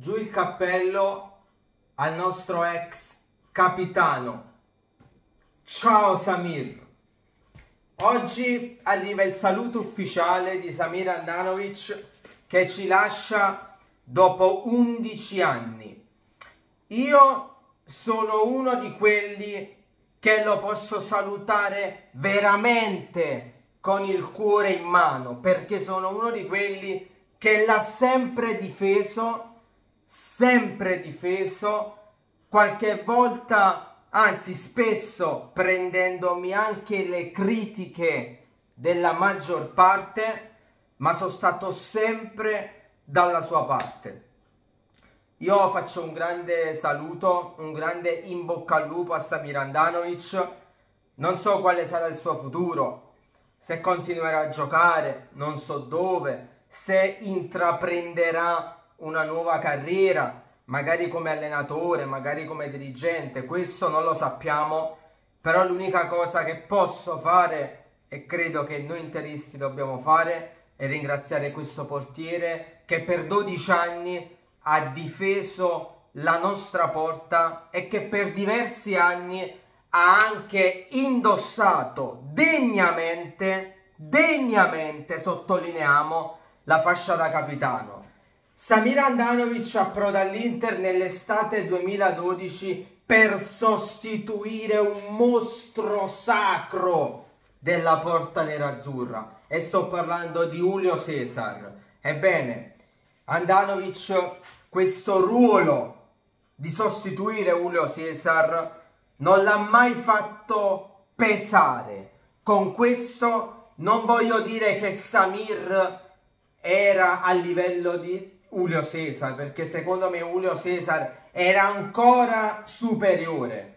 giù il cappello al nostro ex capitano. Ciao Samir. Oggi arriva il saluto ufficiale di Samir Andanovic che ci lascia dopo 11 anni. Io sono uno di quelli che lo posso salutare veramente con il cuore in mano perché sono uno di quelli che l'ha sempre difeso sempre difeso, qualche volta, anzi spesso prendendomi anche le critiche della maggior parte, ma sono stato sempre dalla sua parte. Io faccio un grande saluto, un grande in bocca al lupo a Samir Andanovic. Non so quale sarà il suo futuro, se continuerà a giocare, non so dove, se intraprenderà una nuova carriera, magari come allenatore, magari come dirigente, questo non lo sappiamo, però l'unica cosa che posso fare e credo che noi interisti dobbiamo fare è ringraziare questo portiere che per 12 anni ha difeso la nostra porta e che per diversi anni ha anche indossato degnamente, degnamente, sottolineiamo, la fascia da capitano. Samir Andanovic approda all'Inter nell'estate 2012 per sostituire un mostro sacro della porta nerazzurra e sto parlando di Julio Cesar. Ebbene, Andanovic questo ruolo di sostituire Julio Cesar non l'ha mai fatto pesare. Con questo non voglio dire che Samir era a livello di Julio Cesar, perché secondo me Julio Cesar era ancora superiore,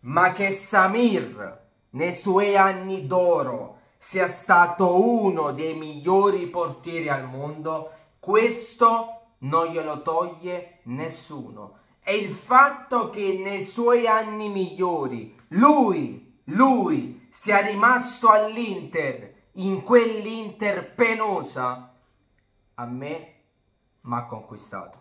ma che Samir nei suoi anni d'oro sia stato uno dei migliori portieri al mondo, questo non glielo toglie nessuno. E il fatto che nei suoi anni migliori lui, lui sia rimasto all'Inter, in quell'Inter penosa, a me mi ha conquistato.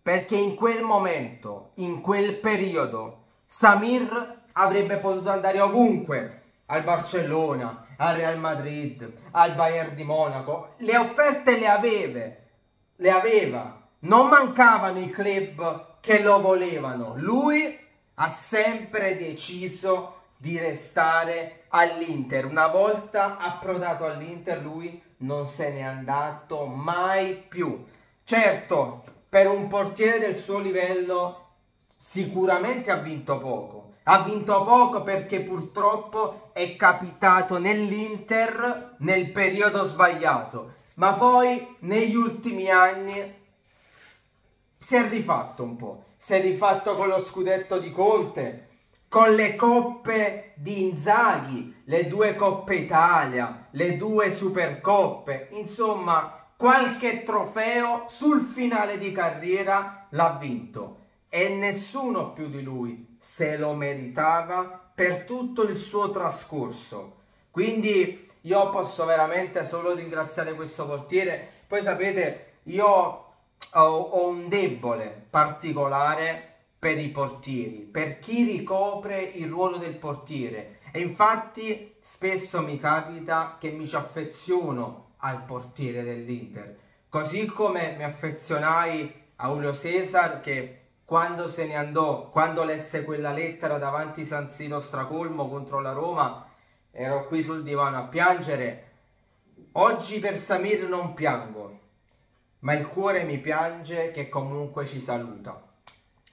Perché in quel momento, in quel periodo, Samir avrebbe potuto andare ovunque, al Barcellona, al Real Madrid, al Bayern di Monaco. Le offerte le aveve, le aveva. Non mancavano i club che lo volevano. Lui ha sempre deciso di restare all'Inter. Una volta approdato all'Inter, lui non se n'è andato mai più. Certo, per un portiere del suo livello sicuramente ha vinto poco. Ha vinto poco perché purtroppo è capitato nell'Inter nel periodo sbagliato, ma poi negli ultimi anni si è rifatto un po'. Si è rifatto con lo scudetto di Conte, con le coppe di Inzaghi, le due coppe Italia, le due supercoppe, insomma qualche trofeo sul finale di carriera l'ha vinto e nessuno più di lui se lo meritava per tutto il suo trascorso. Quindi io posso veramente solo ringraziare questo portiere. Poi sapete, io ho, ho un debole particolare per i portieri, per chi ricopre il ruolo del portiere. E infatti spesso mi capita che mi ci affeziono al portiere dell'Inter. Così come mi affezionai a Julio Cesar che quando se ne andò, quando lesse quella lettera davanti San Siro stracolmo contro la Roma, ero qui sul divano a piangere. Oggi per Samir non piango, ma il cuore mi piange che comunque ci saluta.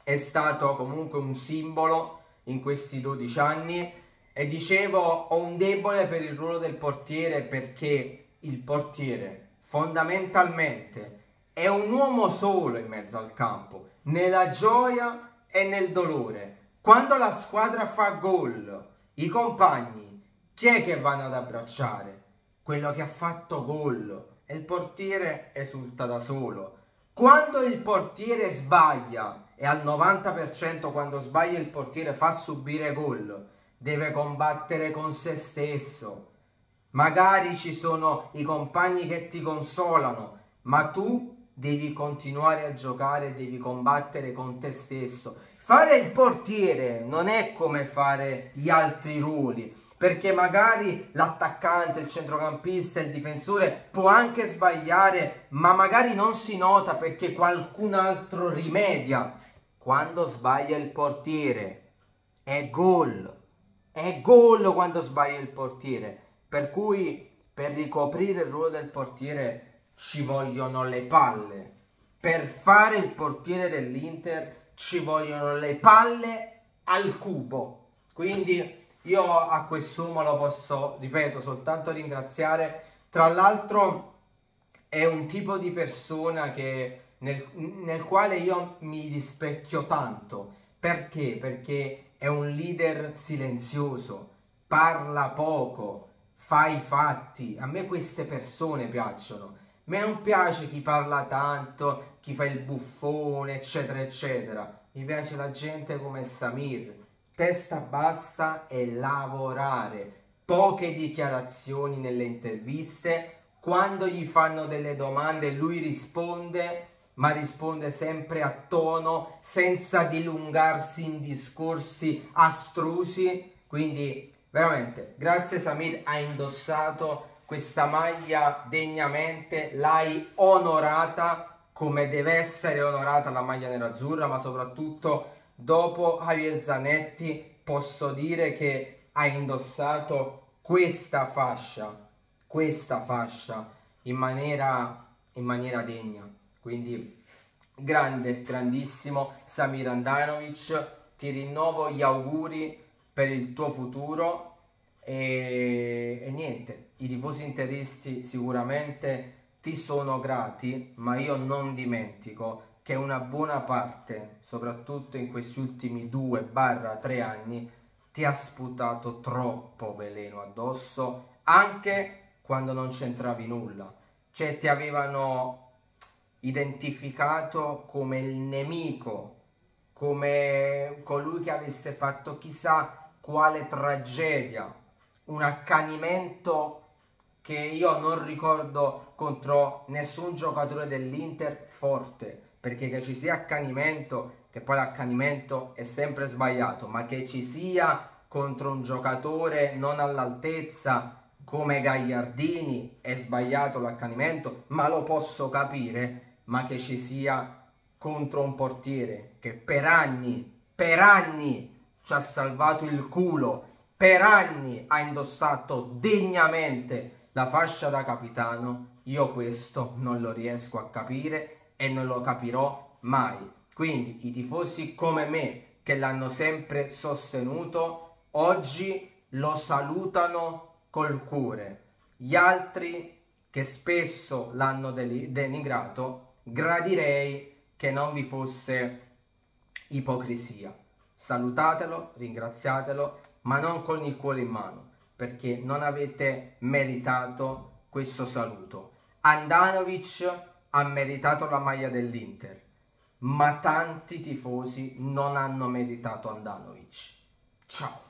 È stato comunque un simbolo in questi 12 anni e dicevo ho un debole per il ruolo del portiere perché il portiere fondamentalmente è un uomo solo in mezzo al campo, nella gioia e nel dolore. Quando la squadra fa gol, i compagni, chi è che vanno ad abbracciare? Quello che ha fatto gol e il portiere esulta da solo. Quando il portiere sbaglia, e al 90% quando sbaglia il portiere fa subire gol, deve combattere con se stesso, Magari ci sono i compagni che ti consolano, ma tu devi continuare a giocare, devi combattere con te stesso. Fare il portiere non è come fare gli altri ruoli, perché magari l'attaccante, il centrocampista, il difensore può anche sbagliare, ma magari non si nota perché qualcun altro rimedia. Quando sbaglia il portiere è gol, è gol quando sbaglia il portiere, per cui per ricoprire il ruolo del portiere ci vogliono le palle. Per fare il portiere dell'Inter ci vogliono le palle al cubo. Quindi io a quest'uomo lo posso, ripeto, soltanto ringraziare. Tra l'altro è un tipo di persona che, nel, nel quale io mi rispecchio tanto. Perché? Perché è un leader silenzioso, parla poco, fa i fatti. A me queste persone piacciono. A me non piace chi parla tanto, chi fa il buffone, eccetera, eccetera. Mi piace la gente come Samir, testa bassa e lavorare. Poche dichiarazioni nelle interviste. Quando gli fanno delle domande lui risponde, ma risponde sempre a tono, senza dilungarsi in discorsi astrusi. Quindi veramente, grazie Samir, hai indossato questa maglia degnamente, l'hai onorata come deve essere onorata la maglia nerazzurra, ma soprattutto dopo Javier Zanetti posso dire che ha indossato questa fascia, questa fascia in maniera, in maniera degna. Quindi grande, grandissimo Samir Andanovic, ti rinnovo gli auguri per il tuo futuro e, e niente, i tifosi interisti sicuramente ti sono grati, ma io non dimentico che una buona parte, soprattutto in questi ultimi 2-3 anni, ti ha sputato troppo veleno addosso, anche quando non c'entravi nulla. Cioè ti avevano identificato come il nemico, come colui che avesse fatto chissà quale tragedia, un accanimento che io non ricordo contro nessun giocatore dell'Inter forte perché che ci sia accanimento, che poi l'accanimento è sempre sbagliato, ma che ci sia contro un giocatore non all'altezza come Gagliardini è sbagliato l'accanimento, ma lo posso capire, ma che ci sia contro un portiere che per anni, per anni ci ha salvato il culo, per anni ha indossato degnamente la fascia da capitano, io questo non lo riesco a capire e non lo capirò mai. Quindi i tifosi come me che l'hanno sempre sostenuto oggi lo salutano col cuore. Gli altri che spesso l'hanno denigrato gradirei che non vi fosse ipocrisia. Salutatelo, ringraziatelo, ma non con il cuore in mano, perché non avete meritato questo saluto. Andanovic ha meritato la maglia dell'Inter, ma tanti tifosi non hanno meritato Andanovic. Ciao!